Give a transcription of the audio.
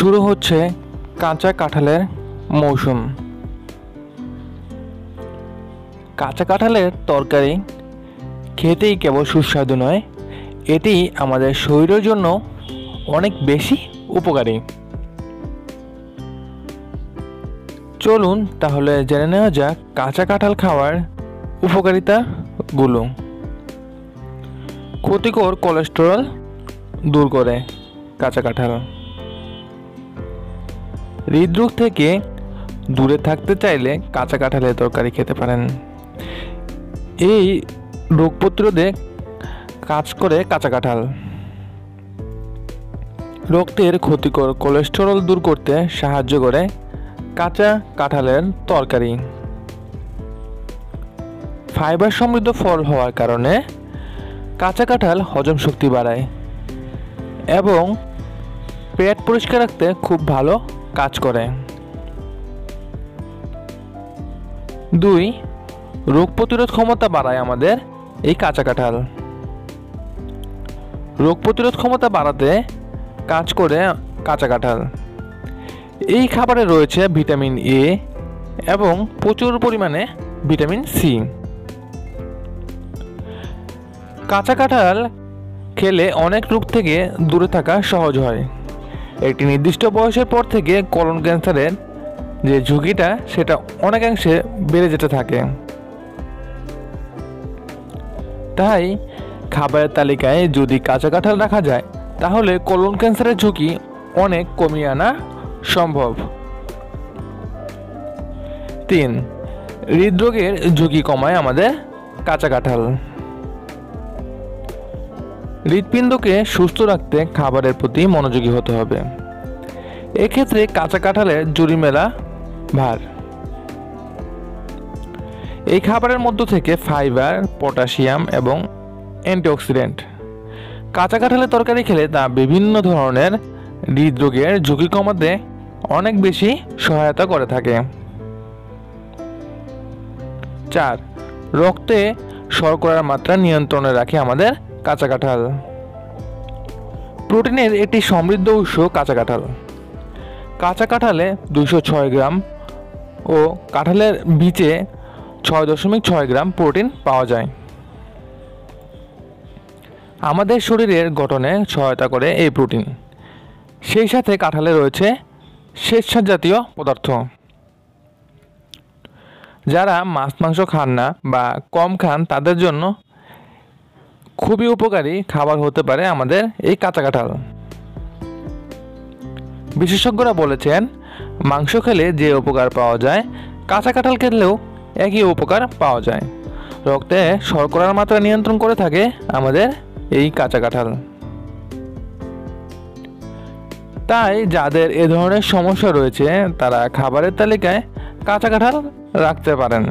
শুরু হচ্ছে কাঁচা কাঁঠালের মৌসুম। কাঁচা কাঁঠালের তরকারি খেতেই কেবল সুস্বাদু নয়, এটি আমাদের শরীরের জন্য অনেক বেশি উপকারী। চলুন তাহলে জেনে নেওয়া যাক কাঁচা কাঁঠাল খাওয়ার উপকারিতাগুলো। ক্ষতিকর কোলেস্টেরল দূর করে কাঁচা কাঁঠাল। হৃদরোগ থেকে দূরে থাকতে চাইলে কাঁচা কাঁঠালের তরকারি খেতে পারেন। এই রোগ প্রতিরোধে কাজ করে কাঁচা কাঁঠাল। রক্তের ক্ষতিকর কোলেস্টেরল দূর করতে সাহায্য করে কাঁচা কাঁঠালের তরকারি। ফাইবার সমৃদ্ধ ফল হওয়ার কারণে কাঁচা কাঁঠাল হজম শক্তি বাড়ায় এবং পেট পরিষ্কার রাখতে খুব ভালো কাজ করে। দুই, রোগ প্রতিরোধ ক্ষমতা বাড়ায় আমাদের এই কাঁচা কাঁঠাল। রোগ প্রতিরোধ ক্ষমতা বাড়াতে কাজ করে কাঁচা কাঁঠাল। এই খাবারে রয়েছে ভিটামিন এ এবং প্রচুর পরিমাণে ভিটামিন সি কাঁচা কাঁঠাল খেলে অনেক রোগ থেকে দূরে থাকা সহজ হয়। একটি নির্দিষ্ট বয়সের পর থেকে কলন ক্যান্সারের যে ঝুঁকিটা, সেটা অনেকাংশে বেড়ে যেতে থাকে। তাই খাবারের তালিকায় যদি কাঁচা কাঁঠাল রাখা যায়, তাহলে কলন ক্যান্সারের ঝুঁকি অনেক কমিয়ে আনা সম্ভব। তিন, হৃদরোগের ঝুঁকি কমায় আমাদের কাঁচা কাঁঠাল। হৃৎপিণ্ডকে সুস্থ রাখতে খাবারের প্রতি মনোযোগী হতে হবে। এক্ষেত্রে কাঁচা কাঁঠালের জুড়ি মেলা ভার। এই খাবারের মধ্য থেকে ফাইবার, পটাশিয়াম এবং অ্যান্টিঅক্সিডেন্ট। কাঁচা কাঁঠালের তরকারি খেলে তা বিভিন্ন ধরনের হৃদরোগের ঝুঁকি কমাতে অনেক বেশি সহায়তা করে থাকে। চার, রক্তে শর্করার মাত্রা নিয়ন্ত্রণে রাখে আমাদের কাঁচা কাঁঠাল। প্রোটিনের একটি সমৃদ্ধ উৎস কাঁচা কাঁঠাল। কাঁচা কাঁঠালে দুশো ছয় গ্রাম ও কাঁঠালের বীজে ছয় দশমিক ছয় গ্রাম প্রোটিন পাওয়া যায়। আমাদের শরীরের গঠনে সহায়তা করে এই প্রোটিন। সেই সাথে কাঁঠালে রয়েছে স্বেচ্ছার জাতীয় পদার্থ। যারা মাছ, মাংস খান না বা কম খান তাদের জন্য খুবই উপকারী খাবার হতে পারে আমাদের এই কাঁচা কাঁঠাল। বিশেষজ্ঞরা বলেছেন, মাংস খেলে যে উপকার পাওয়া যায়, কাঁচা কাঁঠাল খেলেও একই উপকার পাওয়া যায়। রক্তে শর্করার মাত্রা নিয়ন্ত্রণ করে থাকে আমাদের এই কাঁচা কাঁঠাল। তাই যাদের এ ধরনের সমস্যা রয়েছে, তারা খাবারের তালিকায় কাঁচা কাঁঠাল রাখতে পারেন।